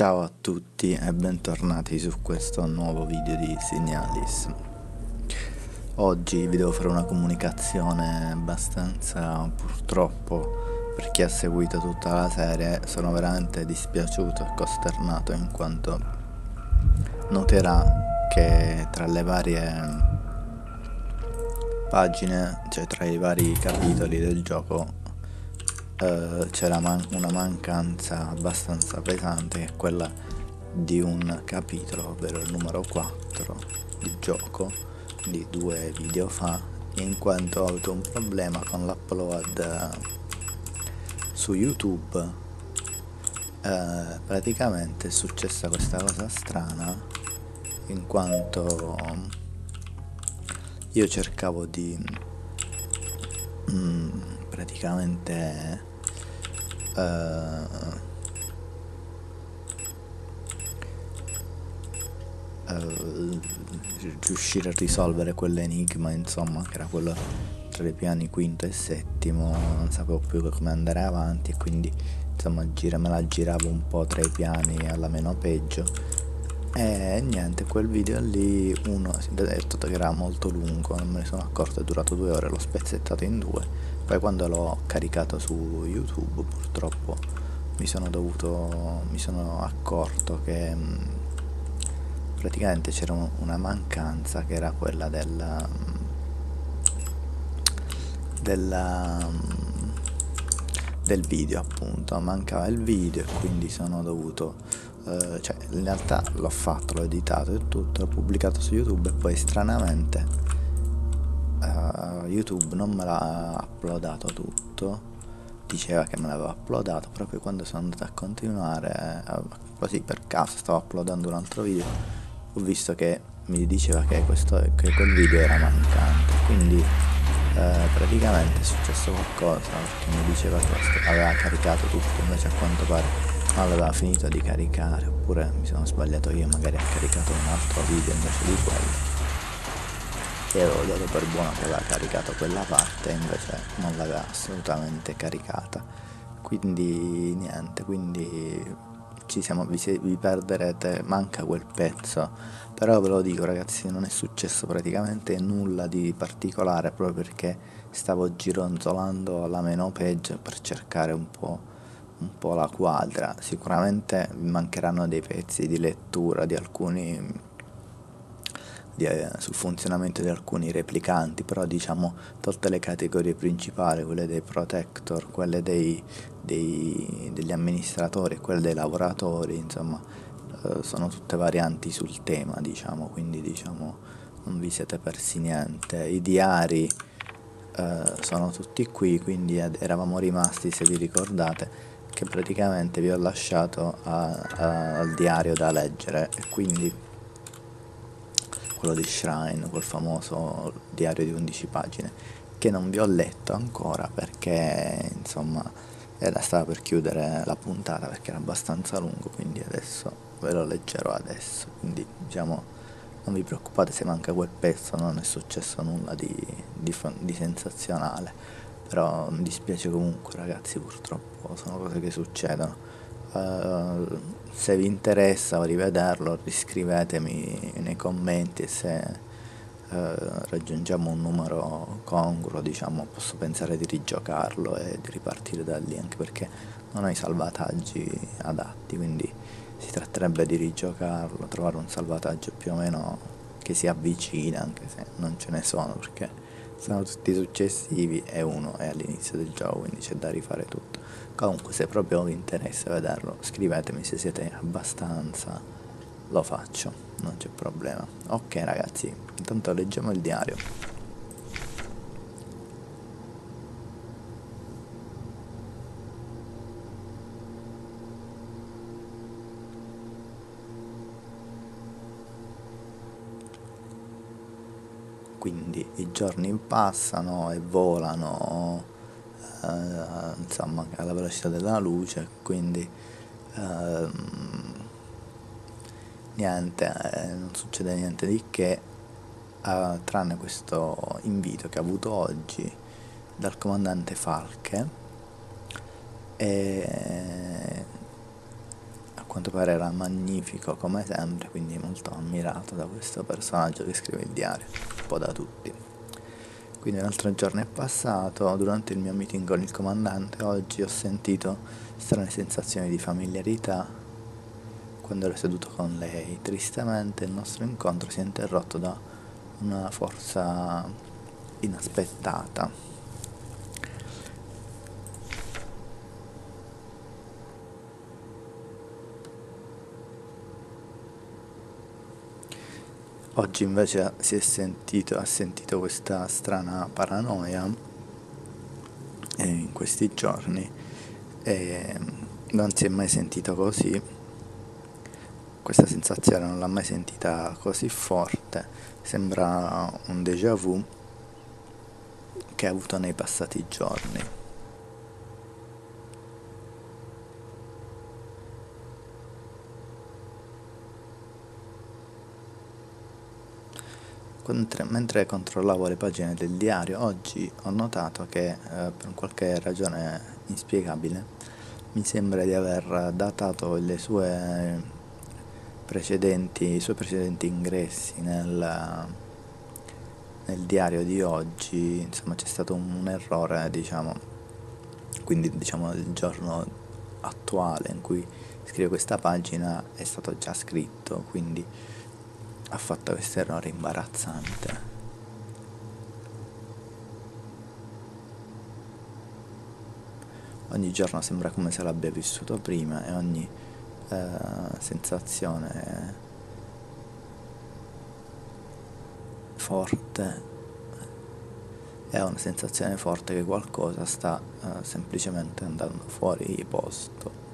Ciao a tutti e bentornati su questo nuovo video di Signalis. Oggi vi devo fare una comunicazione abbastanza purtroppo per chi ha seguito tutta la serie sono veramente dispiaciuto e costernato in quanto noterà che tra le varie pagine, cioè tra i vari capitoli del gioco eh, c'era man- una mancanza abbastanza pesante che è quella di un capitolo, ovvero il numero 4 di gioco, di due video fa, in quanto ho avuto un problema con l'upload eh, su YouTube. Eh, praticamente è successa questa cosa strana in quanto io cercavo di mm, praticamente uh, uh, riuscire a risolvere quell'enigma insomma che era quello tra i piani quinto e settimo non sapevo più come andare avanti e quindi insomma gira, me la giravo un po' tra i piani alla meno peggio. E niente quel video lì uno si è detto che era molto lungo non me ne sono accorto è durato due ore l'ho spezzettato in due poi quando l'ho caricato su YouTube purtroppo mi sono dovuto mi sono accorto che mm, praticamente c'era una mancanza che era quella della mm, della mm, del video appunto. Mancava il video e quindi sono dovuto eh, cioè in realtà l'ho fatto l'ho editato e tutto l'ho pubblicato su youtube e poi stranamente uh, YouTube non me l'ha uploadato tutto diceva che me l'aveva uploadato proprio quando sono andato a continuare uh, così per caso stavo uploadando un altro video ho visto che mi diceva che, questo, che quel video era mancante. Quindi uh, praticamente è successo qualcosa perché mi diceva che aveva caricato tutto invece a quanto pare non aveva finito di caricare oppure mi sono sbagliato io magari ha caricato un altro video invece di quello e avevo dato per buono che aveva caricato quella parte invece non l'aveva assolutamente caricata. Quindi niente quindi siamo vi, vi perderete manca quel pezzo. Però ve lo dico ragazzi non è successo praticamente nulla di particolare proprio perché stavo gironzolando la meno page per cercare un po' un po' la quadra. Sicuramente mancheranno dei pezzi di lettura di alcuni di, eh, sul funzionamento di alcuni replicanti, però diciamo tolte le categorie principali, quelle dei protector, quelle dei, dei, degli amministratori e quelle dei lavoratori, insomma eh, sono tutte varianti sul tema, diciamo, quindi diciamo non vi siete persi niente. I diari eh, sono tutti qui, quindi eravamo rimasti, se vi ricordate, che praticamente vi ho lasciato a, a, al diario da leggere e quindi quello di Shrine, quel famoso diario di 11 pagine, che non vi ho letto ancora perché insomma era stava per chiudere la puntata perché era abbastanza lungo, quindi adesso ve lo leggerò adesso. Quindi diciamo non vi preoccupate se manca quel pezzo, non è successo nulla di, di, di sensazionale. Però mi dispiace comunque ragazzi, purtroppo sono cose che succedono. Uh, se vi interessa rivederlo riscrivetemi nei commenti se uh, raggiungiamo un numero congruo diciamo posso pensare di rigiocarlo e di ripartire da lì anche perché non ho i salvataggi adatti quindi si tratterebbe di rigiocarlo trovare un salvataggio più o meno che si avvicina anche se non ce ne sono perché sono tutti successivi e uno è all'inizio del gioco quindi c'è da rifare tutto Comunque se proprio vi interessa vederlo scrivetemi se siete abbastanza, lo faccio, non c'è problema. Ok ragazzi, intanto leggiamo il diario. Quindi i giorni passano e volano eh, insomma alla velocità della luce quindi ehm, niente eh, non succede niente di che eh, tranne questo invito che ho avuto oggi dal comandante Falche e a quanto pare era magnifico come sempre, quindi molto ammirato da questo personaggio che scrive il diario, un po' da tutti. Quindi un altro giorno è passato, durante il mio meeting con il comandante oggi ho sentito strane sensazioni di familiarità quando ero seduto con lei. Tristemente il nostro incontro si è interrotto da una forza inaspettata. Oggi invece si è sentito, ha sentito questa strana paranoia eh, in questi giorni e non si è mai sentito così. Questa sensazione non l'ha mai sentita così forte, sembra un déjà vu che ha avuto nei passati giorni. Mentre controllavo le pagine del diario oggi ho notato che eh, per qualche ragione inspiegabile mi sembra di aver datato sue precedenti, i suoi precedenti ingressi nel, nel diario di oggi, insomma c'è stato un, un errore, diciamo, quindi diciamo il giorno attuale in cui scrivo questa pagina è stato già scritto, quindi ha fatto questo errore imbarazzante. Ogni giorno sembra come se l'abbia vissuto prima e ogni eh, sensazione forte è una sensazione forte che qualcosa sta eh, semplicemente andando fuori posto.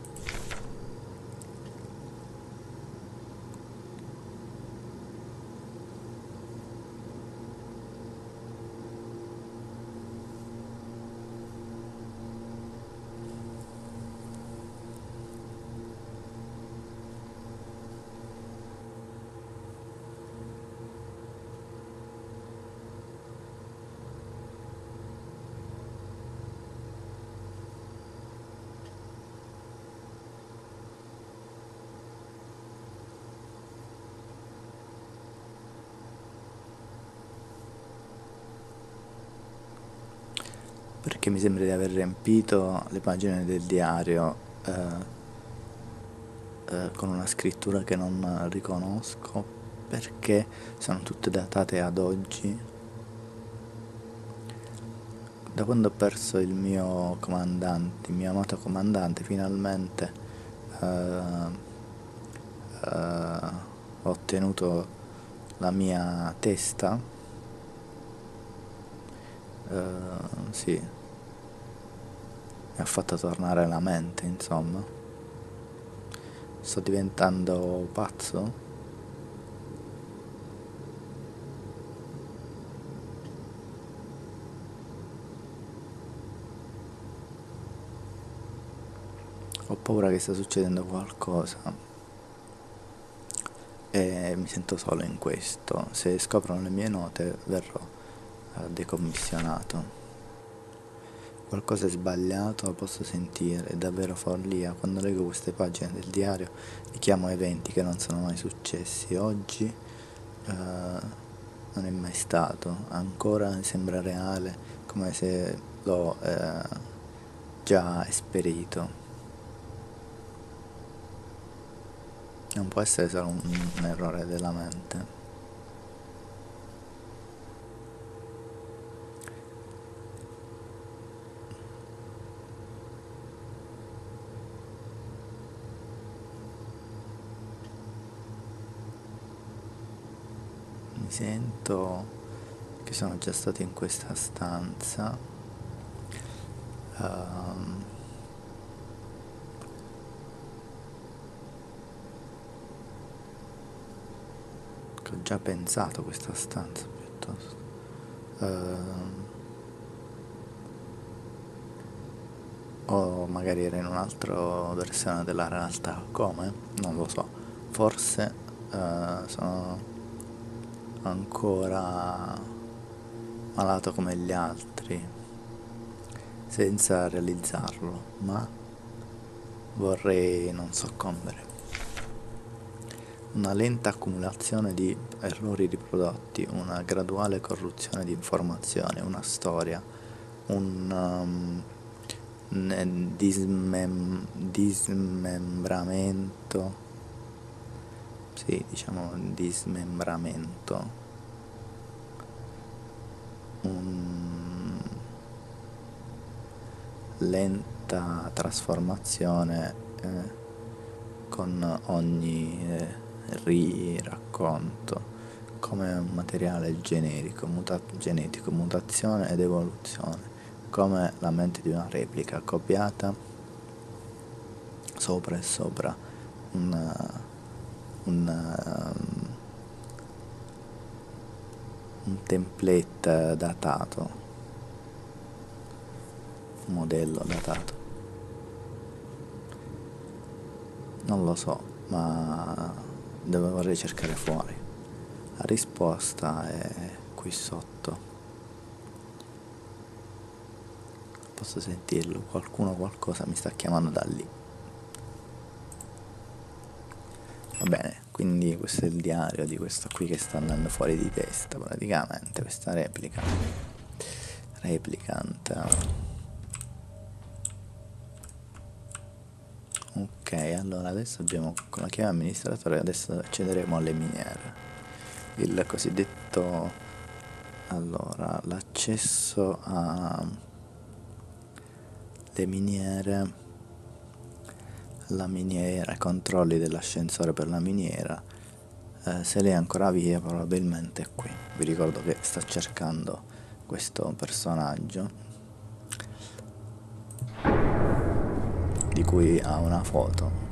Perché mi sembra di aver riempito le pagine del diario eh, eh, con una scrittura che non riconosco perché sono tutte datate ad oggi da quando ho perso il mio comandante, il mio amato comandante, finalmente eh, eh, ho ottenuto la mia testa. Uh, sì, mi ha fatto tornare la mente, insomma. Sto diventando pazzo? Ho paura che stia succedendo qualcosa e mi sento solo in questo. Se scoprono le mie note verrò eh, decommissionato. Qualcosa è sbagliato, lo posso sentire, è davvero follia. Quando leggo queste pagine del diario richiamo eventi che non sono mai successi. Oggi eh, non è mai stato, ancora sembra reale, come se l'ho eh, già esperito. Non può essere solo un, un errore della mente. mi sento che sono già stato in questa stanza. Um, ho già pensato questa stanza piuttosto. Um, o magari era in un'altra versione della realtà come? Non lo so. Forse uh, sono ancora malato come gli altri, senza realizzarlo, ma vorrei non soccombere. una lenta accumulazione di errori riprodotti, una graduale corruzione di informazioni, una storia, un um, dismem- dismembramento, sì, diciamo dismembramento, un lenta trasformazione eh, con ogni eh, riracconto come un materiale generico, muta- genetico, mutazione ed evoluzione, come la mente di una replica copiata sopra e sopra un, un, um, un template datato, un modello datato. Non lo so, ma dovevo ricercare fuori. La risposta è qui sotto. Posso sentirlo, qualcuno qualcosa mi sta chiamando da lì. Va bene, quindi questo è il diario di questo qui che sta andando fuori di testa praticamente, questa replica. Replicant. ok allora adesso abbiamo con la chiave amministratore adesso accederemo alle miniere il cosiddetto allora l'accesso a le miniere la miniera controlli dell'ascensore per la miniera eh, se lei è ancora via probabilmente è qui. Vi ricordo che sta cercando questo personaggio di cui ha una foto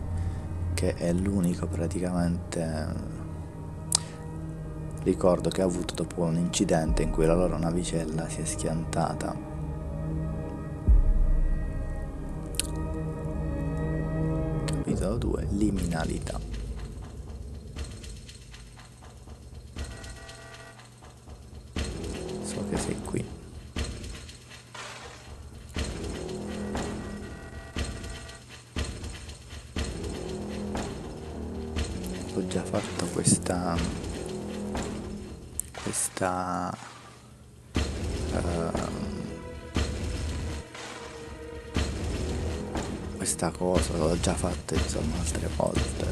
che è l'unico praticamente ricordo che ha avuto dopo un incidente in cui la loro navicella si è schiantata capitolo 2 liminalità cosa l'ho già fatta insomma altre volte.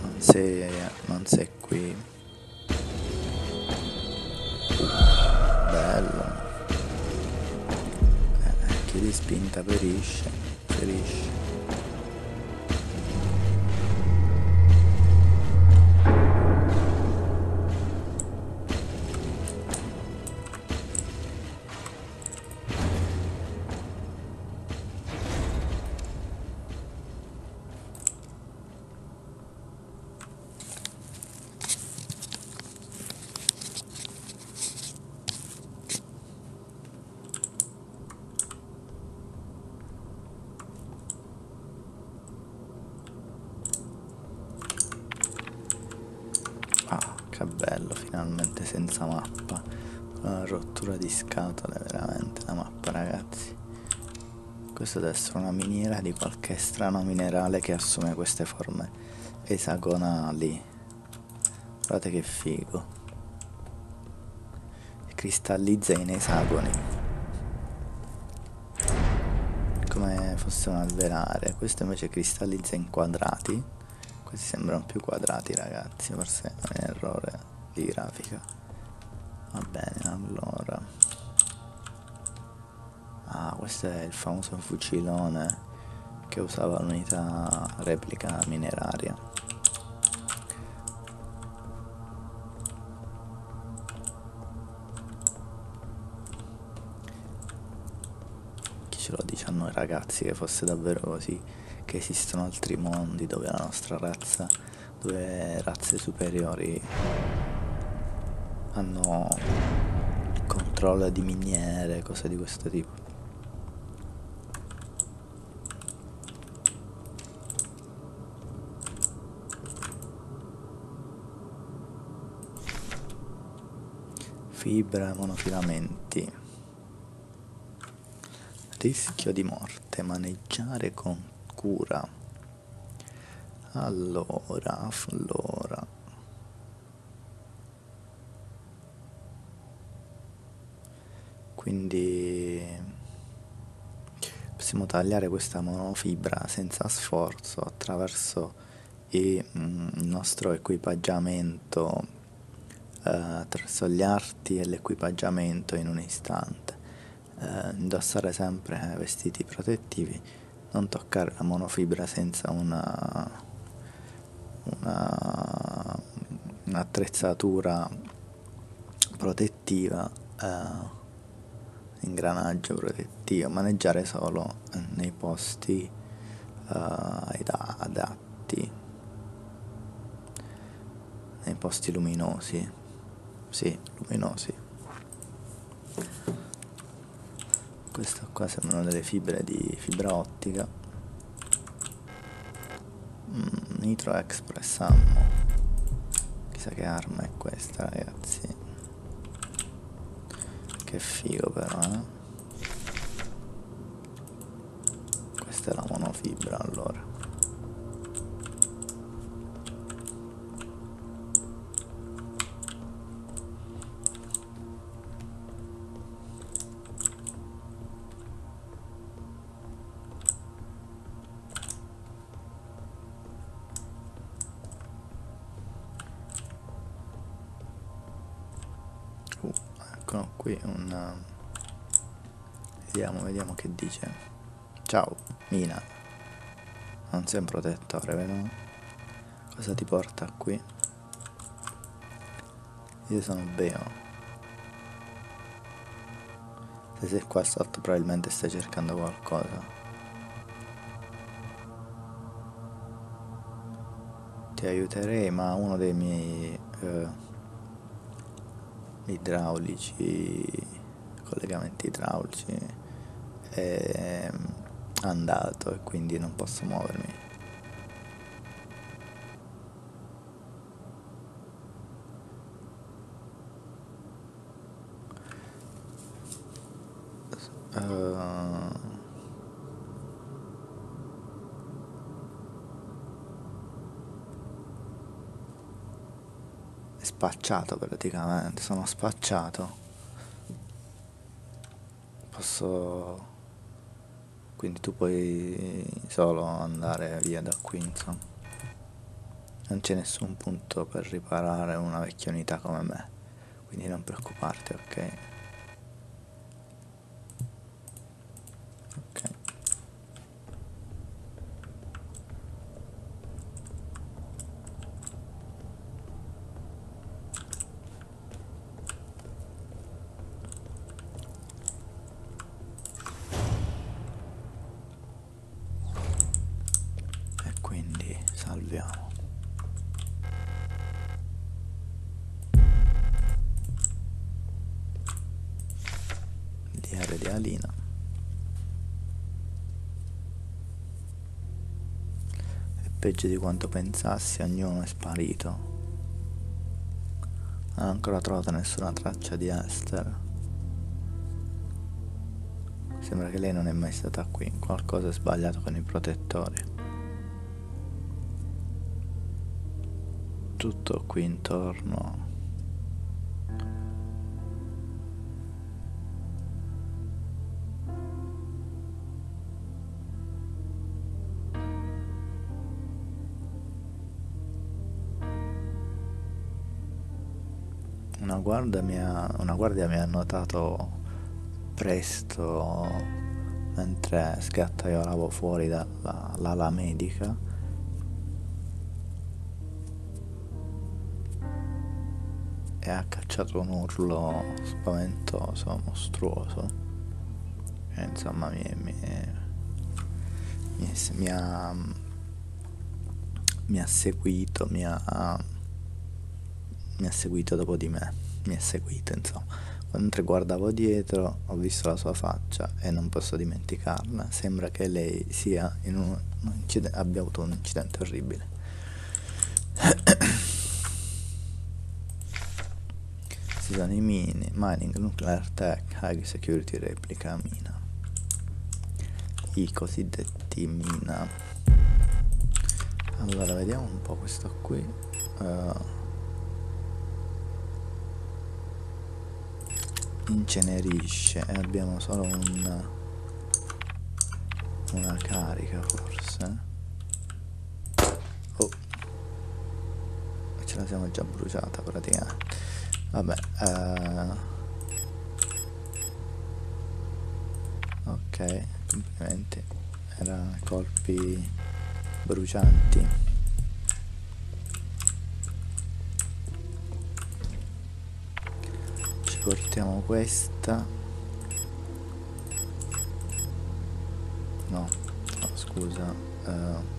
Non sei non sei qui. Bello. Eh, chi di spinta perisce Questa deve essere una miniera di qualche strano minerale che assume queste forme esagonali. Guardate che figo. Cristallizza in esagoni. Come fosse un alverare. Questo invece cristallizza in quadrati questi sembrano più quadrati ragazzi forse è un errore di grafica va bene allora ah questo è il famoso fucilone che usava l'unità replica mineraria chi ce lo dice a noi ragazzi che fosse davvero così che esistono altri mondi dove la nostra razza, dove razze superiori hanno controllo di miniere, cose di questo tipo. Fibra, monofilamenti. Rischio di morte, maneggiare con scura allora allora quindi possiamo tagliare questa monofibra senza sforzo attraverso il mm, nostro equipaggiamento eh, attraverso gli arti e l'equipaggiamento in un istante. Eh, indossare sempre vestiti protettivi non toccare la monofibra senza una, una un'attrezzatura protettiva eh, ingranaggio protettivo maneggiare solo nei posti uh, adatti nei posti luminosi sì luminosi questo qua sembrano delle fibre di fibra ottica mm, Nitro Express Ammo chissà che arma è questa ragazzi che figo però, eh. Questa è la monofibra allora. Un... Vediamo, vediamo che dice. Ciao, Mina. Non sei un protettore, vero? Cosa ti porta qui? Io sono Beo. Se sei qua sotto probabilmente stai cercando qualcosa. Ti aiuterei, ma uno dei miei... Eh, idraulici, collegamenti idraulici è andato e quindi non posso muovermi. Uh, spacciato praticamente, sono spacciato. Posso... Quindi tu puoi solo andare via da qui, insomma. Non c'è nessun punto per riparare una vecchia unità come me. Quindi non preoccuparti, ok? salviamo diario di Alina è peggio di quanto pensassi ognuno è sparito non ho ancora trovato nessuna traccia di Esther Sembra che lei non è mai stata qui, qualcosa è sbagliato con i protettori. tutto qui intorno una guardia mi ha, una guardia mi ha notato presto mentre sgattaiolavo fuori dall'ala medica e ha cacciato un urlo spaventoso, mostruoso. E insomma mi, mi, mi, mi, ha, mi ha seguito, mi ha, mi ha seguito dopo di me, mi ha seguito insomma. Mentre guardavo dietro ho visto la sua faccia e non posso dimenticarla. Sembra che lei un, abbia avuto un incidente orribile. sono i mini, mining, nuclear tech, high security replica mina. I cosiddetti mina. allora vediamo un po' questo qui uh, incenerisce e abbiamo solo un una carica forse. Oh. Ce la siamo già bruciata praticamente. Vabbè uh, ok complimenti. Era colpi brucianti portiamo questa. No, no scusa uh,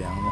讲。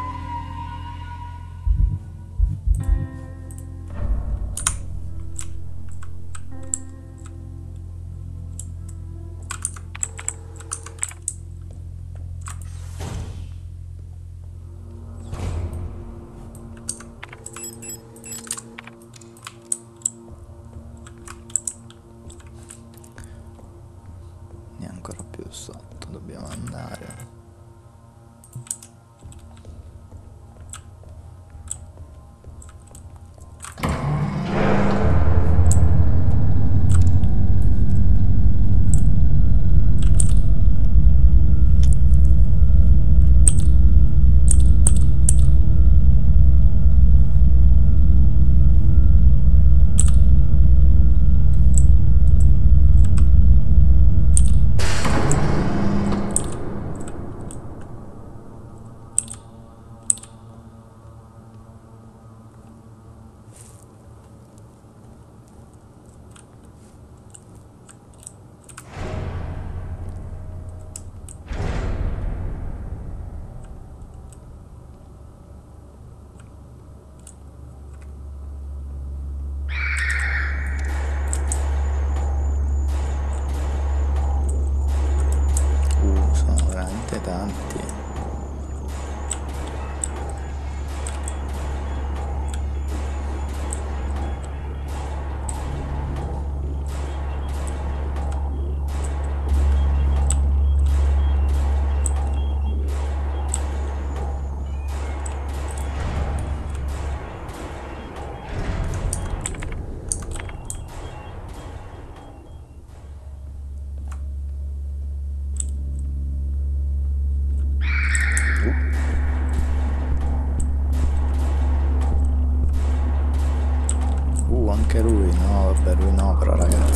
No, vabbè, lui no, però ragazzi.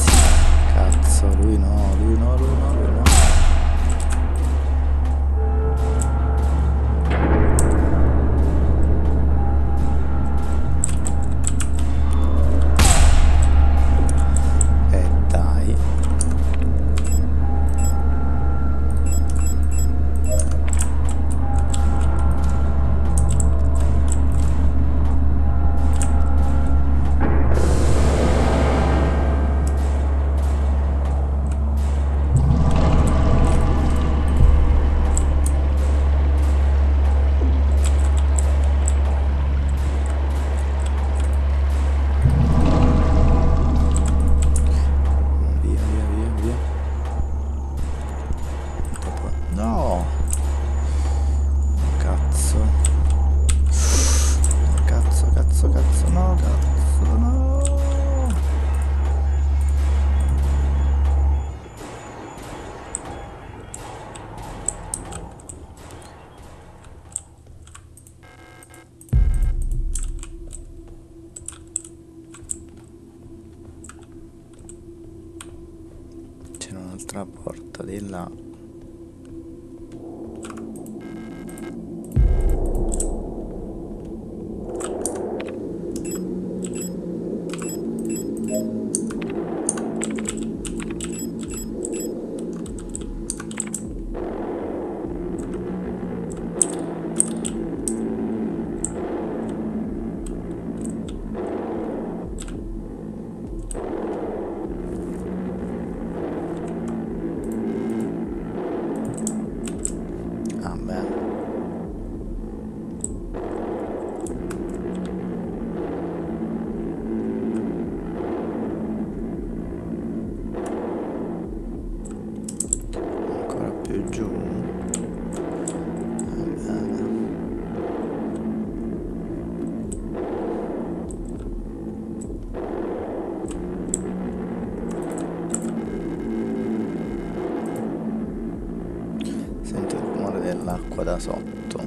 L'acqua da sotto.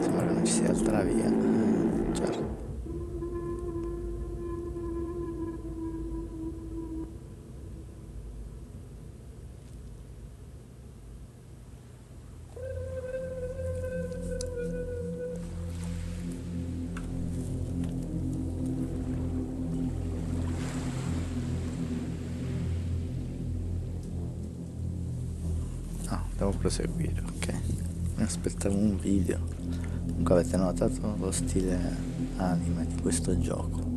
Sembra che non ci sia altra via Aspettavo un video. Comunque avete notato lo stile anime di questo gioco.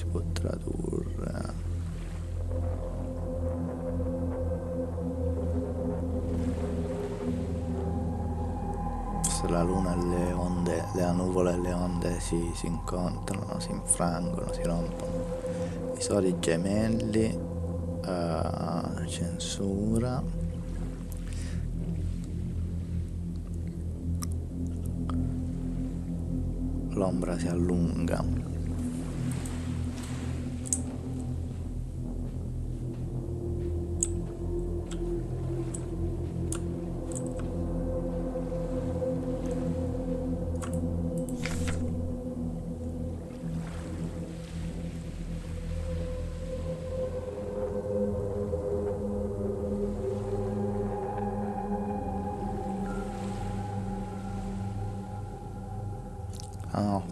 Si può tradurre? Se la luna e le onde, la nuvola e le onde si, si incontrano, si infrangono, si rompono. I soli gemelli, eh, censura. L'ombra si allunga.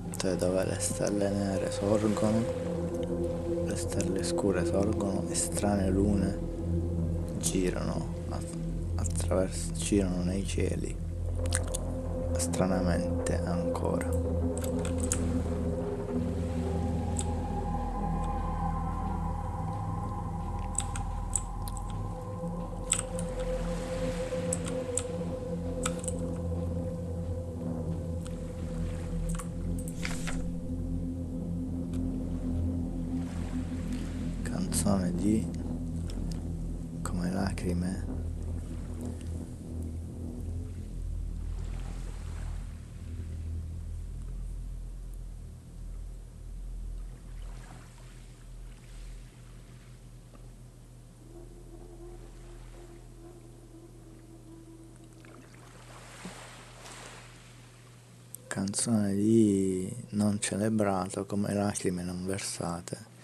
Notte dove le stelle nere sorgono, le stelle scure sorgono e strane lune girano attraverso, girano nei cieli, stranamente ancora. Canzone di non celebrato come lacrime non versate.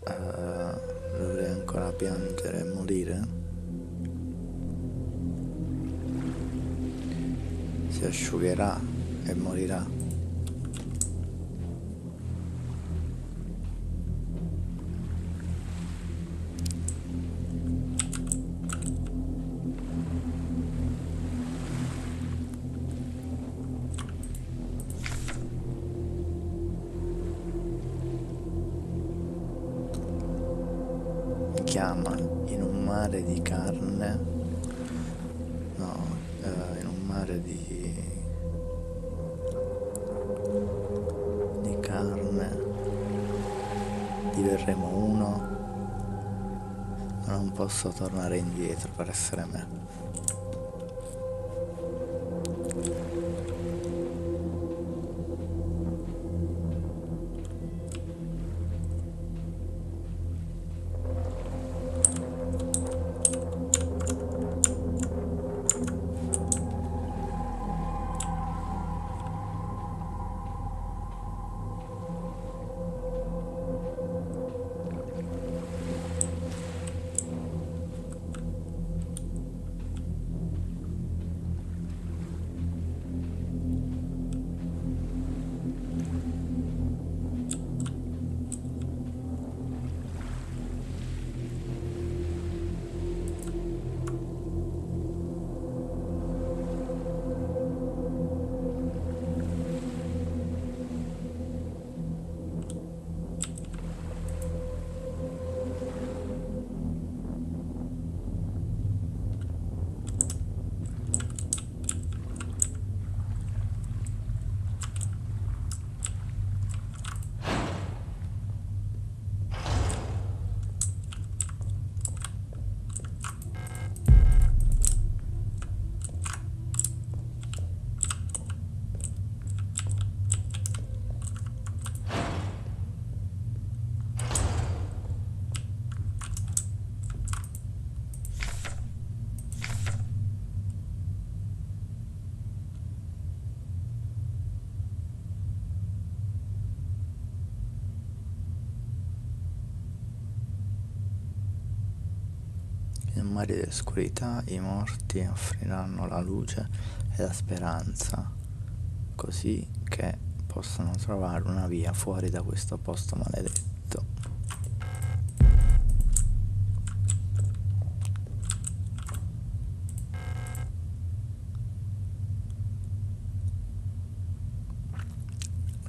Uh, dovrei ancora piangere e morire. Si asciugherà e morirà indietro per essere me. Mare di oscurità, i morti offriranno la luce e la speranza, così che possano trovare una via fuori da questo posto maledetto.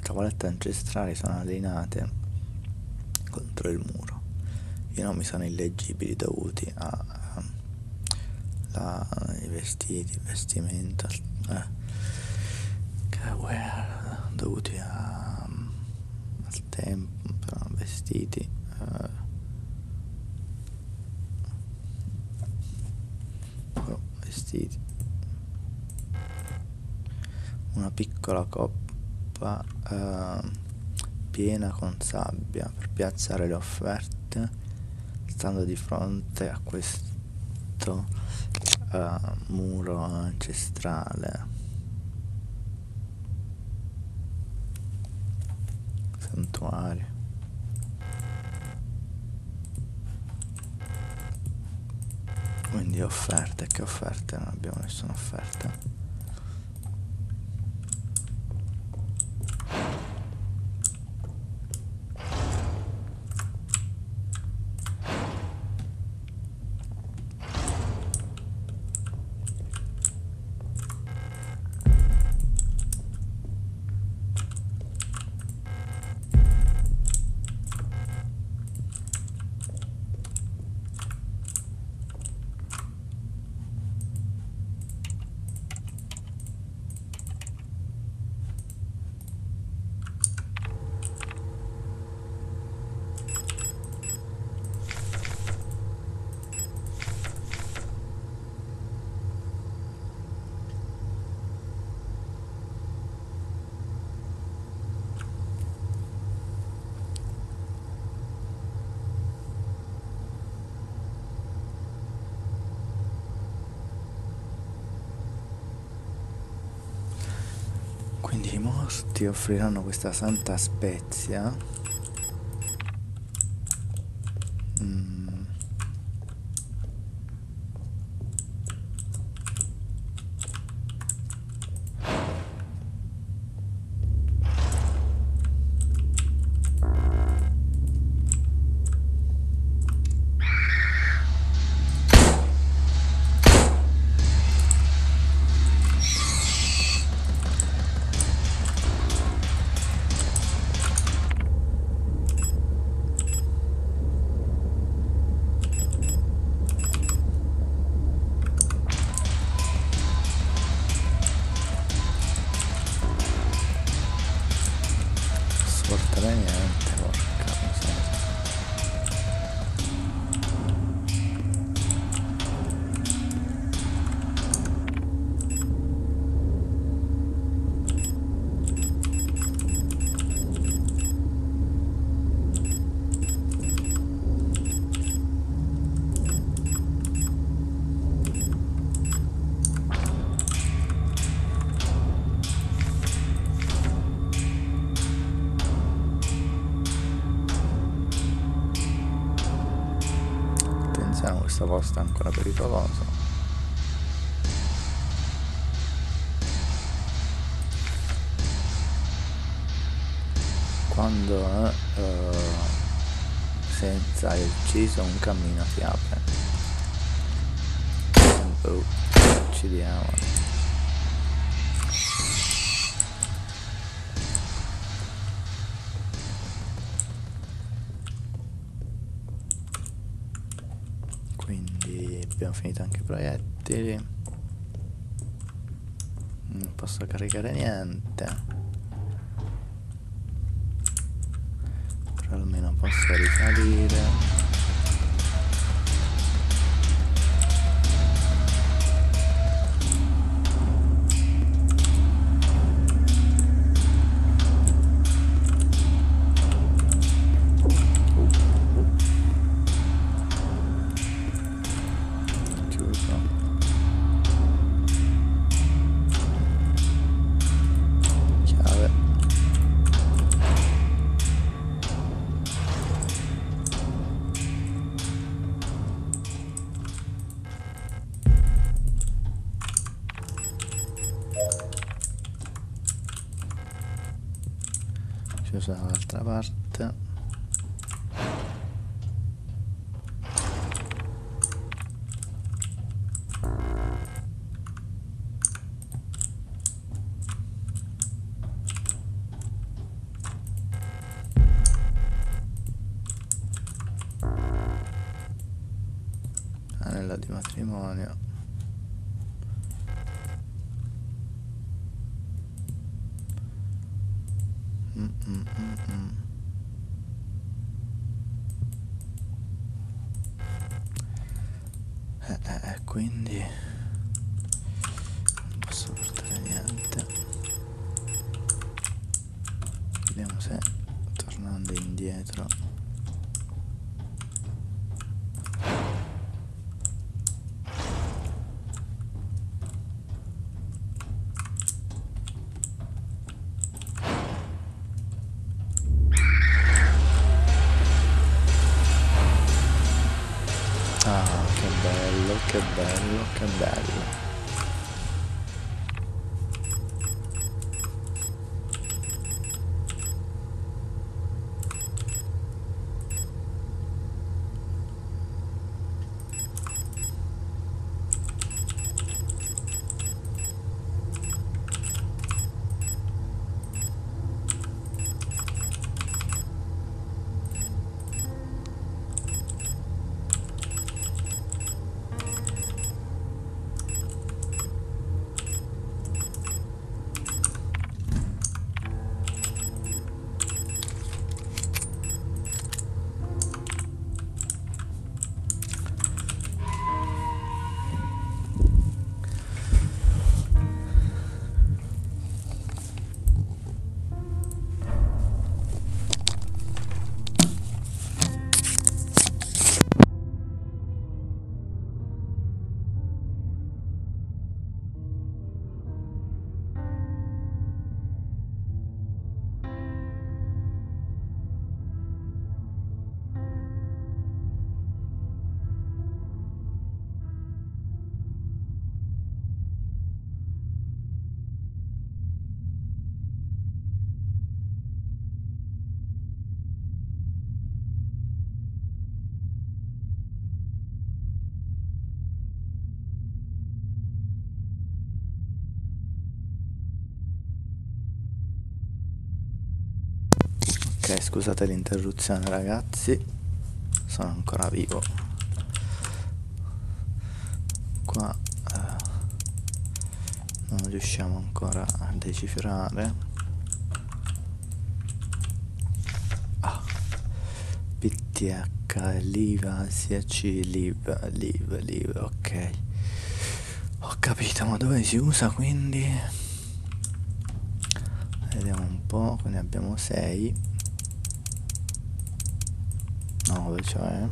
tavolette ancestrali sono allineate contro il muro. I nomi sono illeggibili dovuti ai vestiti, il vestimento, eh, che wear, dovuti a, al tempo, vestiti. Eh, vestiti. Una piccola coppa eh, piena con sabbia per piazzare le offerte stando di fronte a questo eh, muro ancestrale. Santuario. Quindi offerte che offerte non abbiamo nessuna offerta Quindi i morti offriranno questa santa spezia è ancora pericoloso quando eh, senza il ucciso un cammino si apre. Oh, uccidiamo abbiamo finito anche i proiettili. Non posso caricare niente. Però almeno posso risalire eh, eh, eh, quindi non posso portare niente. Vediamo se tornando indietro scusate l'interruzione ragazzi, sono ancora vivo. Qua eh, non riusciamo ancora a decifrare. Ah, PTH, live, SC, live, live, live, ok. Ho capito, ma dove si usa quindi? Vediamo un po', quindi abbiamo 6 9 cioè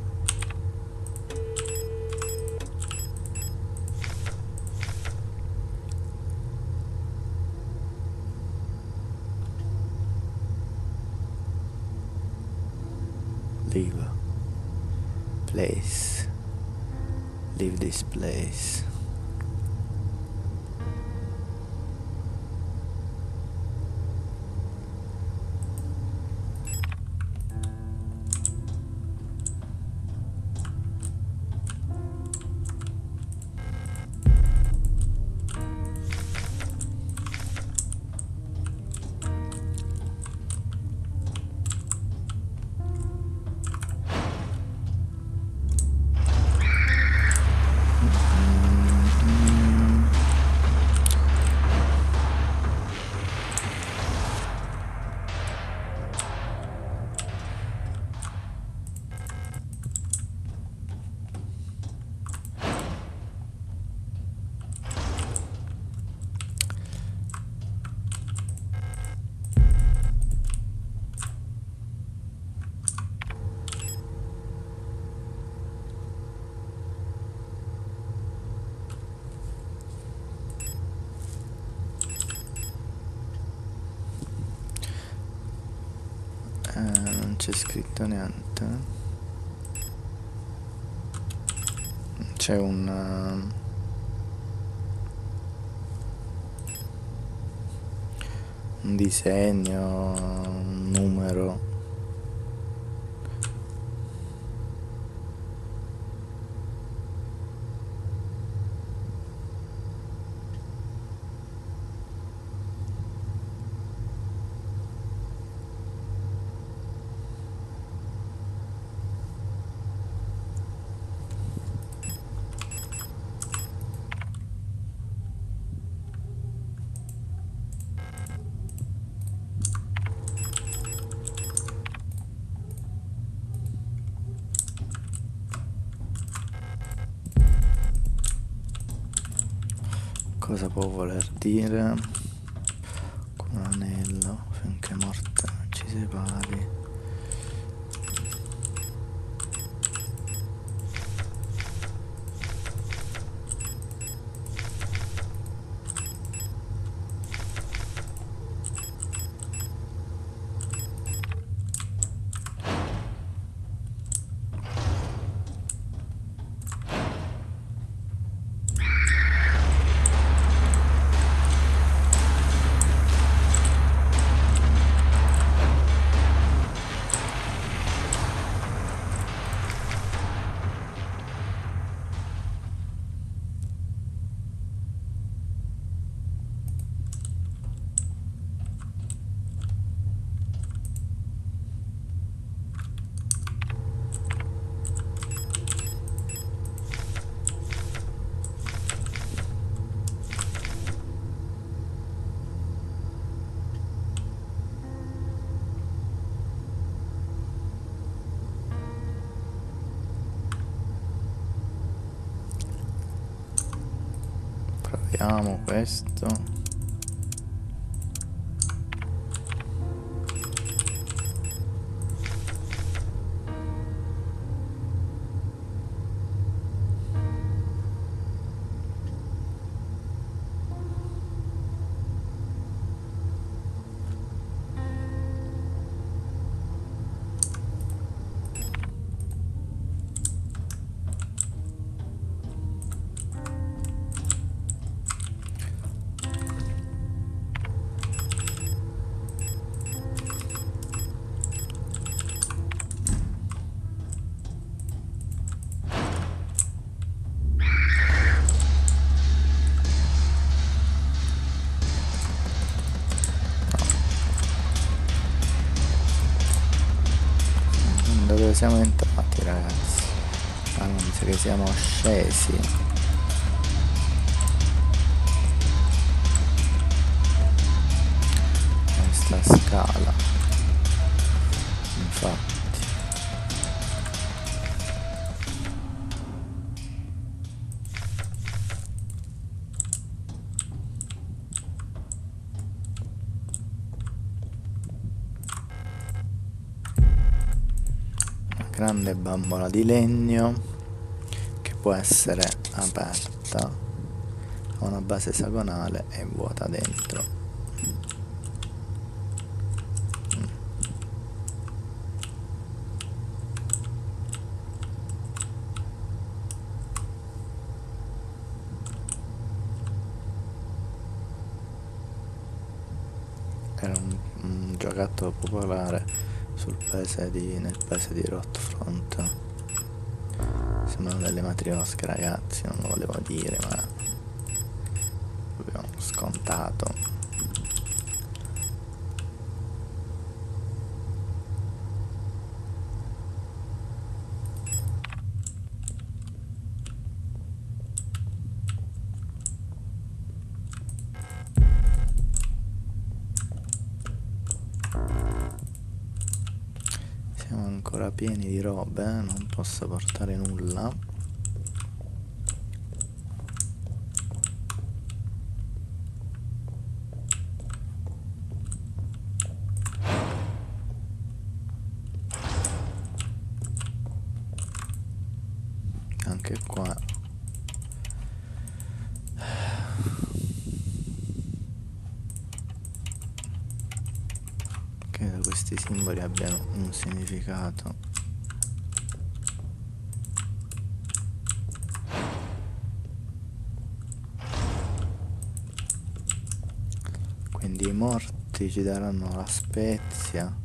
C'è un... Uh, un disegno, numero cosa può voler dire con un anello finché morte non ci separi proviamo questo siamo entrati ragazzi. Ah non mi che siamo scesi. Questa scala grande bambola di legno che può essere aperta ha una base esagonale e vuota dentro era un, un giocattolo popolare sul paese di, nel paese di Rotfront sembrano delle matriosche ragazzi non lo volevo dire ma proprio scontato ancora pieni di robe non posso portare nulla anche qua credo questi simboli abbiano un significato. Quindi i morti ci daranno la spezia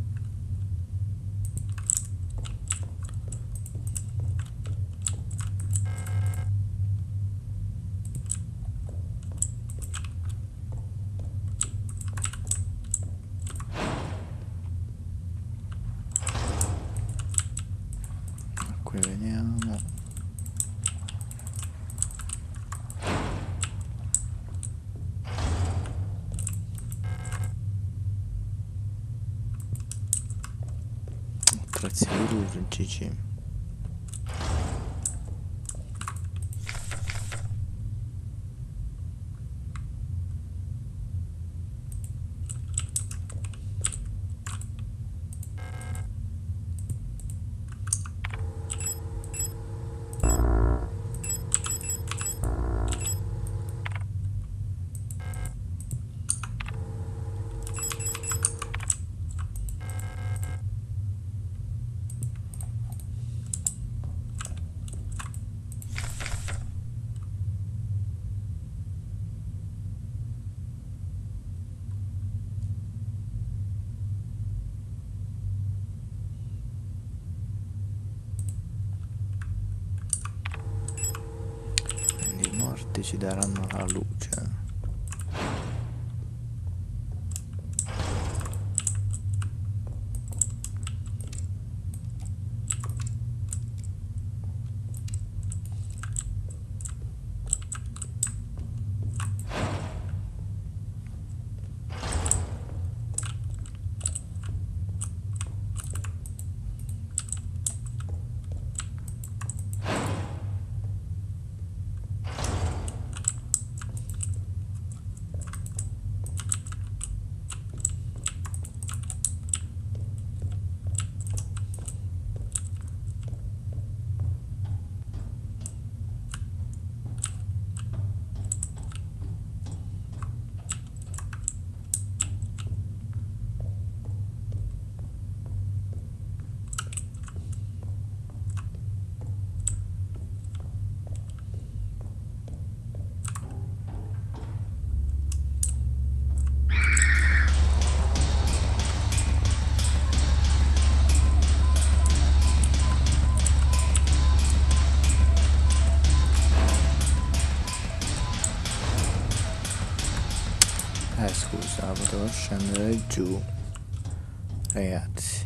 morti scusa, potevo scendere giù. Ragazzi.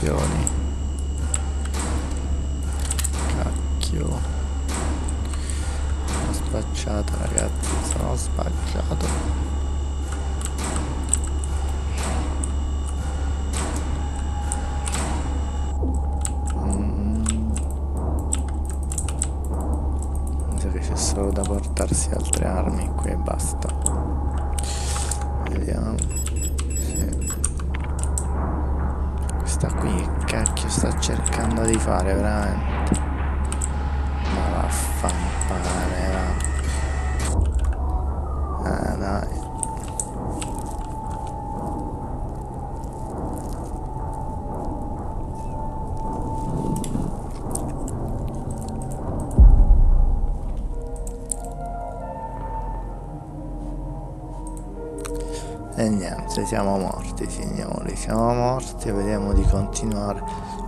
Munizioni siamo morti signori, siamo morti e vediamo di continuare.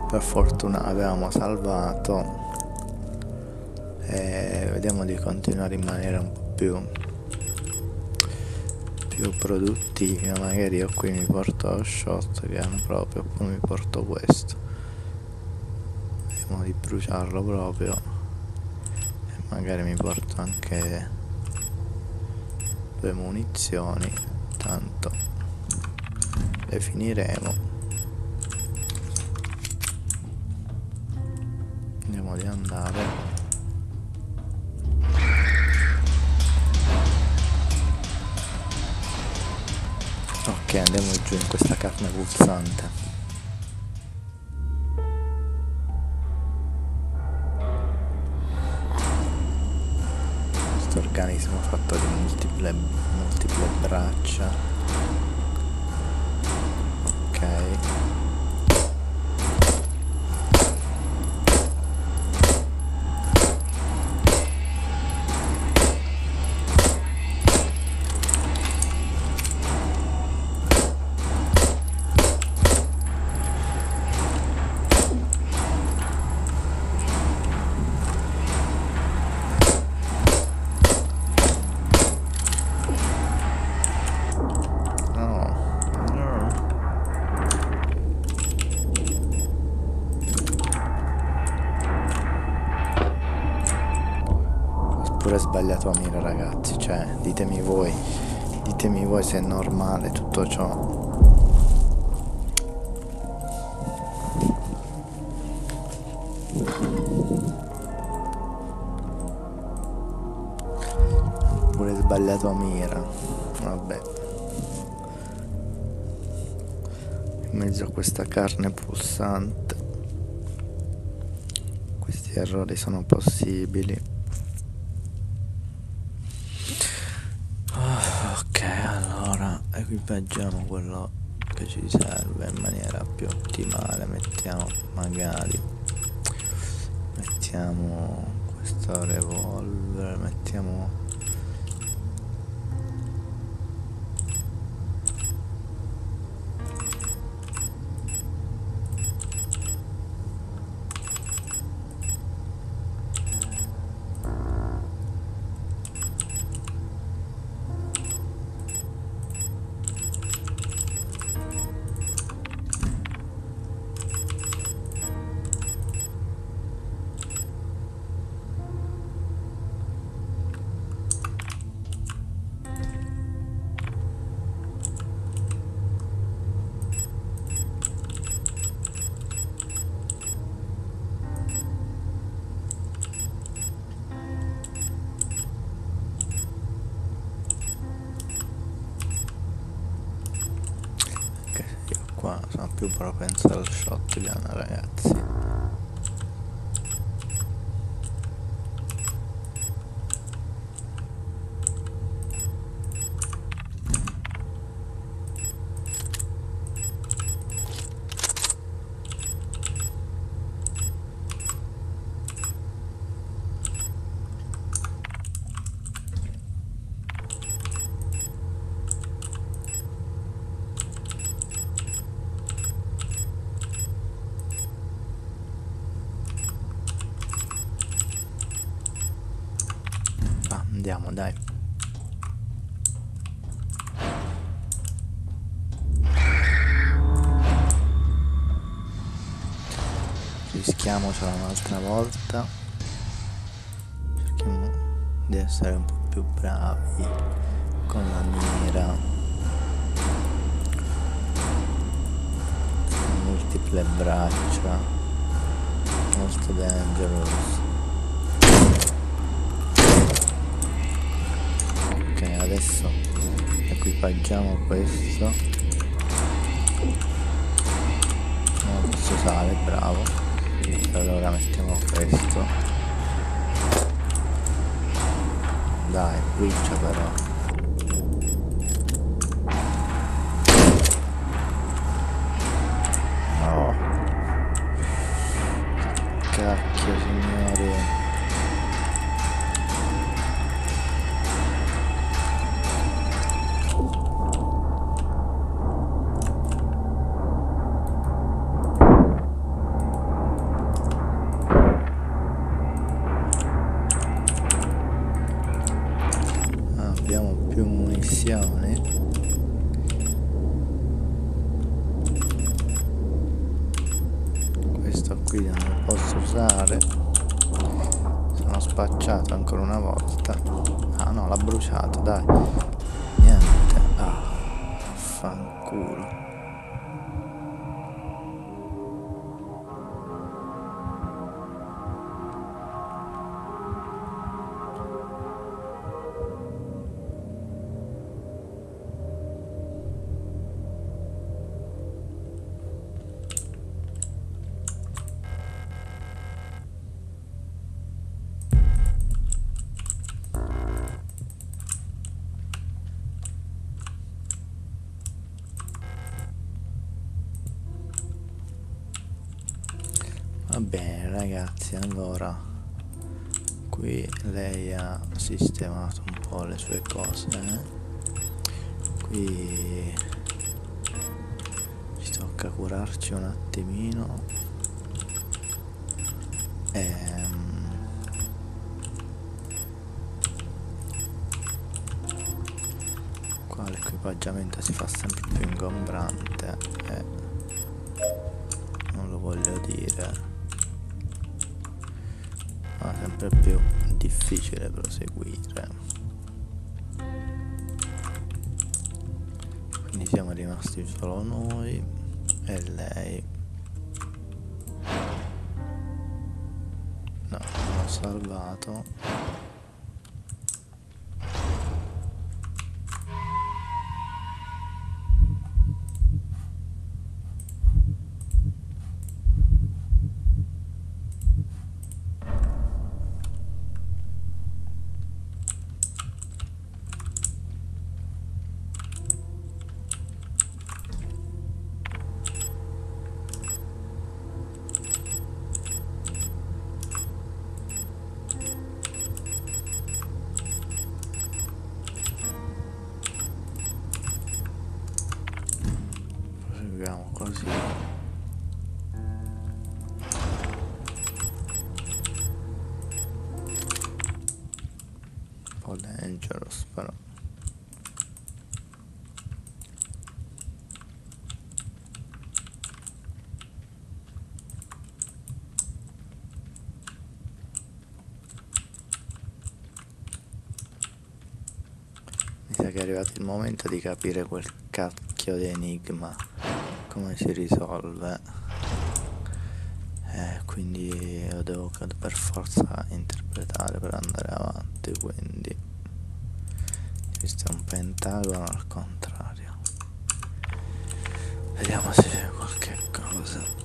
Per fortuna avevamo salvato. E vediamo di continuare in maniera un po' più più produttivi magari io qui mi porto lo shotgun proprio poi mi porto questo vediamo di bruciarlo proprio e magari mi porto anche due munizioni finiremo questa carne pulsante, questi errori sono possibili. equipaggiamo quello che ci serve in maniera più ottimale mettiamo magari mettiamo questo revolver mettiamo Rischiamocela un'altra volta. Cerchiamo di essere un po' più bravi con la mira. Multiple braccia. Molto dangerous. adesso equipaggiamo questo no, questo sale bravo allora mettiamo questo. Dai qui però bene ragazzi, allora qui lei ha sistemato un po' le sue cose. Eh? Qui ci tocca curarci un attimino. Ehm... Qua l'equipaggiamento si fa sempre più ingombrante eh. non lo voglio dire sempre più difficile proseguire. Quindi siamo rimasti solo noi e lei. No, l'ho salvato proseguiamo così un po' dangerous però Mi sa che è arrivato il momento di capire quel cacchio di enigma come si risolve. Eh, quindi lo devo per forza interpretare per andare avanti quindi questo è un pentagono al contrario. Vediamo se c'è qualche cosa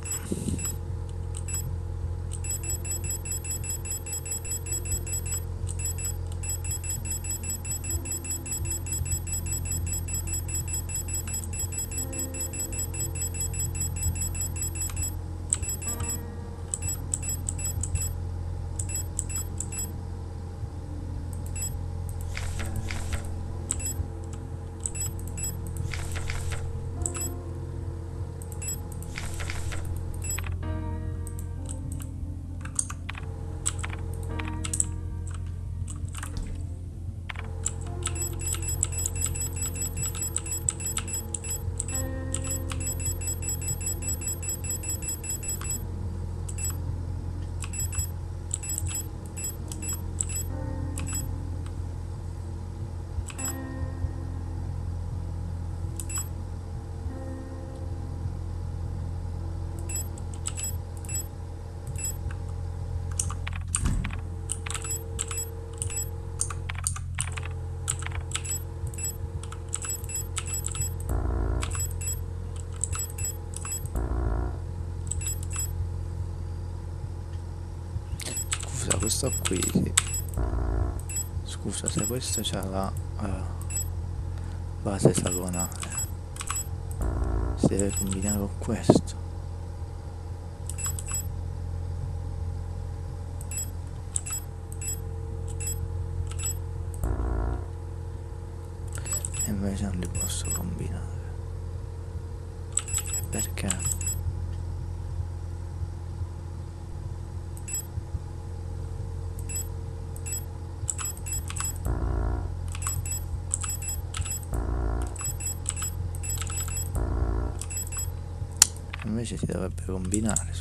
scusa questo qui sì. scusa se questo c'ha la uh, base esagonale si deve combinare con questo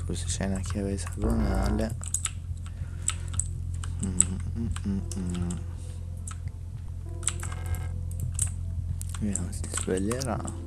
forse c'è una chiave esagonale mm, mm, mm, mm, vediamo se sveglierà.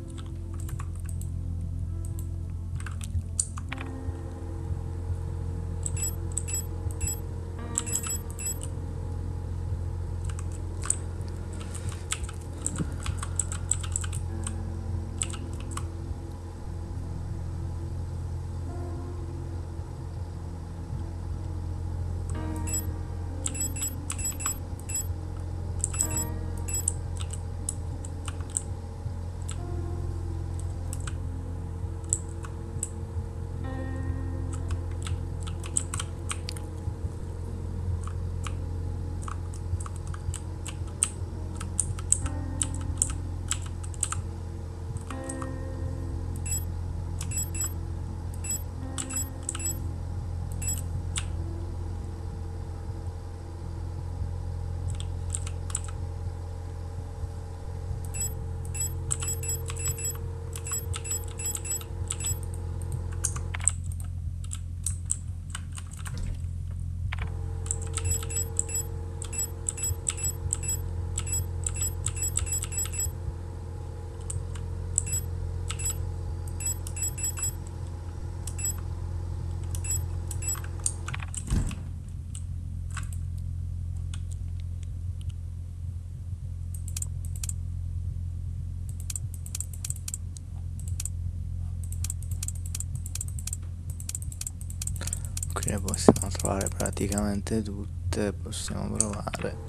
fare praticamente tutte possiamo provare.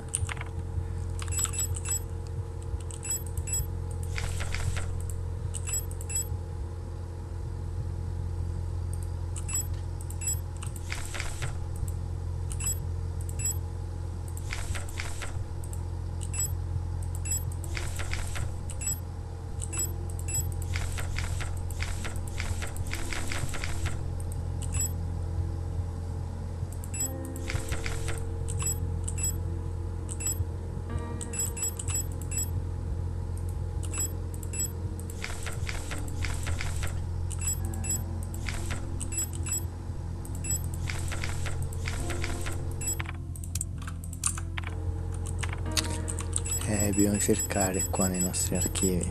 eh, dobbiamo cercare qua nei nostri archivi.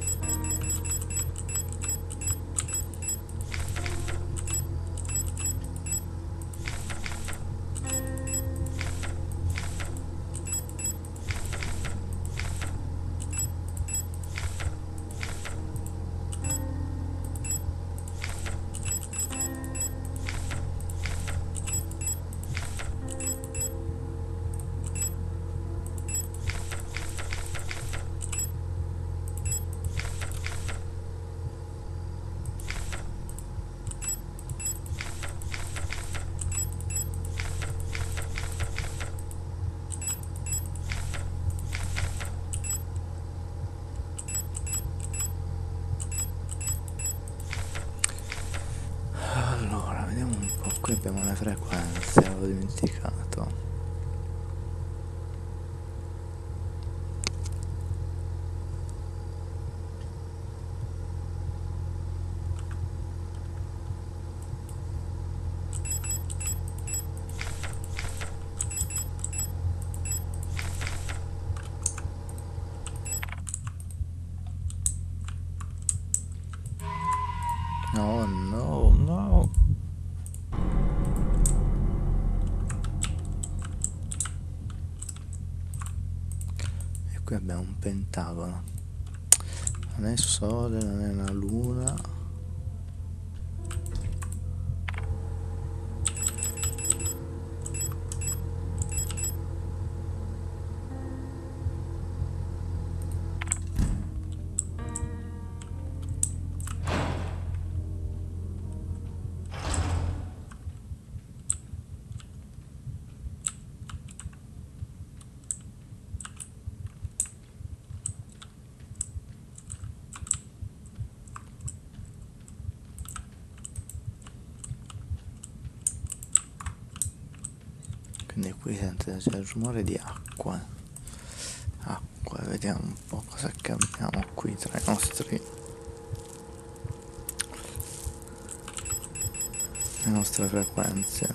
sentite c'è il rumore di acqua acqua vediamo un po' cosa cambiamo qui tra i nostri le nostre frequenze.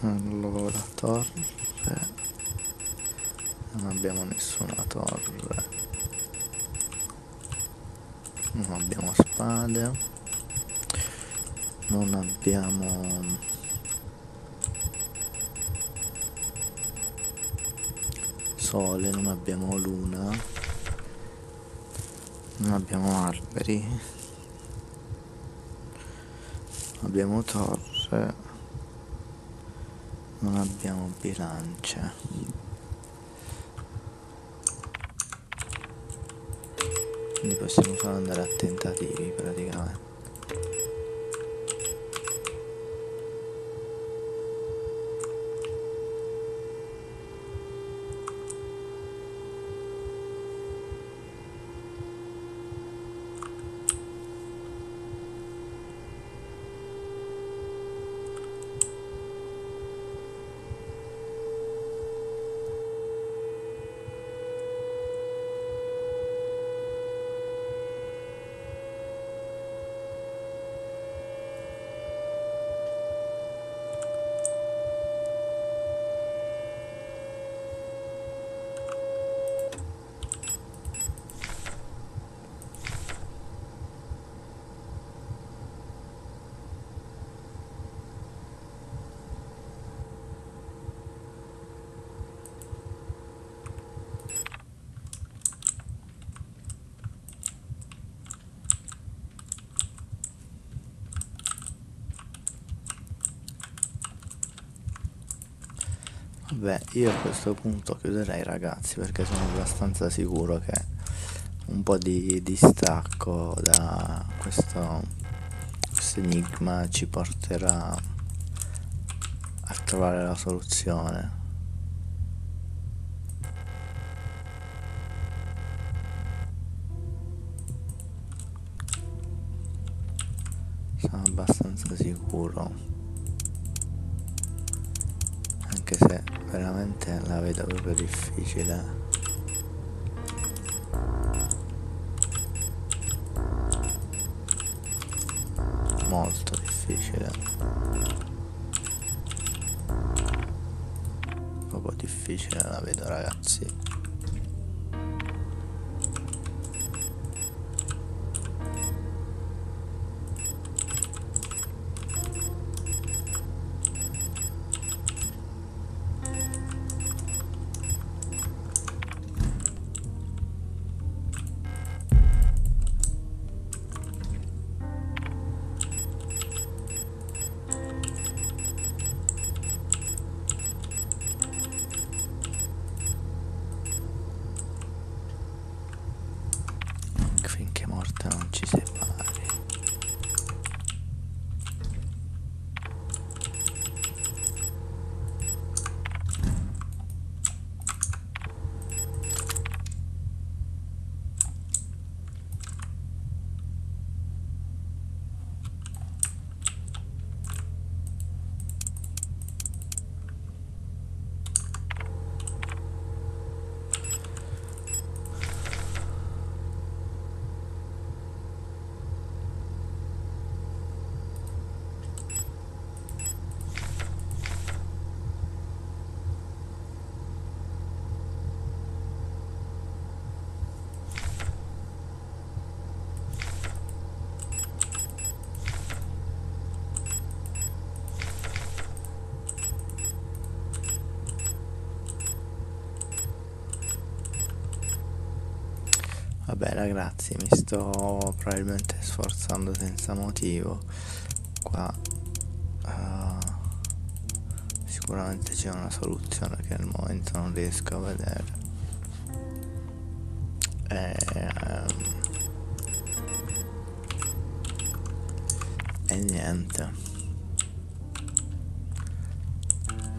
Allora torre. Non abbiamo nessuna torre. Non abbiamo spade. Non abbiamo sole non abbiamo luna non abbiamo alberi abbiamo torre non abbiamo bilance. Quindi possiamo solo andare a tentativi praticamente Beh, io a questo punto chiuderei ragazzi perché sono abbastanza sicuro che un po' di distacco da questo, questo enigma ci porterà a trovare la soluzione. Sono abbastanza sicuro. Anche se veramente la vedo proprio difficile. Molto difficile. Proprio difficile la vedo ragazzi Ragazzi mi sto probabilmente sforzando senza motivo. Qua uh, Sicuramente c'è una soluzione che al momento non riesco a vedere. E, um, e niente.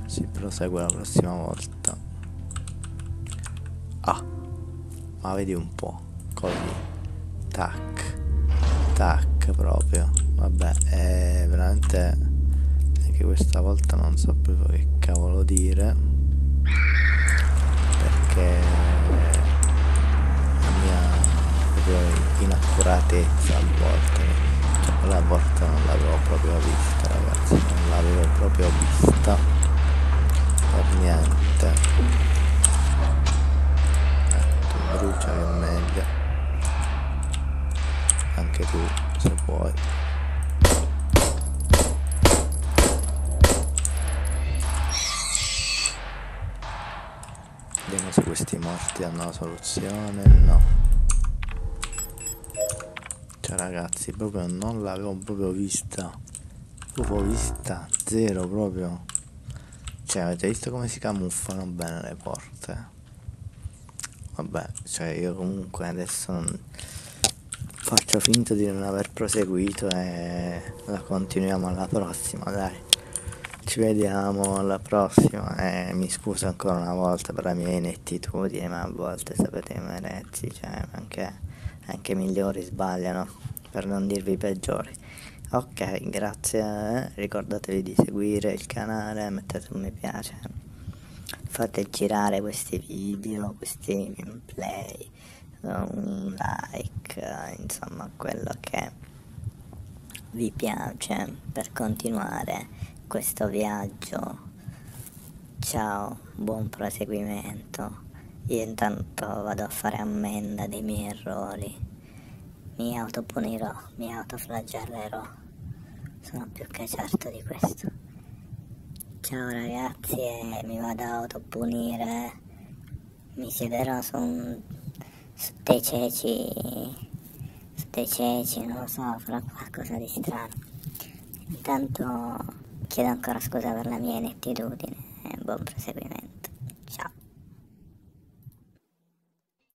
Si prosegue la prossima volta. Ah ma vedi un po' così tac. Tac proprio. Vabbè è veramente anche questa volta non so proprio che cavolo dire. Perché la mia inaccuratezza a volte. Cioè la porta non l'avevo proprio vista ragazzi. Non l'avevo proprio vista per niente. Eh, tu brucia che è meglio anche tu se vuoi. Vediamo se questi morti hanno la soluzione. No. Cioè ragazzi proprio non l'avevo proprio vista. Proprio vista zero proprio. Cioè avete visto come si camuffano bene le porte? Vabbè cioè io comunque adesso non faccio finta di non aver proseguito e la continuiamo alla prossima dai ci vediamo alla prossima e mi scuso ancora una volta per la mia inettitudine ma a volte sapete i merezzi cioè anche anche migliori sbagliano, per non dirvi i peggiori. Ok, grazie, eh. ricordatevi di seguire il canale, mettete un mi piace, fate girare questi video, questi gameplay, un like, insomma quello che vi piace per continuare questo viaggio. Ciao, buon proseguimento. Io intanto vado a fare ammenda dei miei errori. Mi autopunirò, mi autoflagellerò. Sono più che certo di questo. Ciao ragazzi e mi vado a autopunire. Mi siederò su, un, su dei ceci, dei ceci, non lo so, farò qualcosa di strano. Intanto chiedo ancora scusa per la mia inettitudine e buon proseguimento.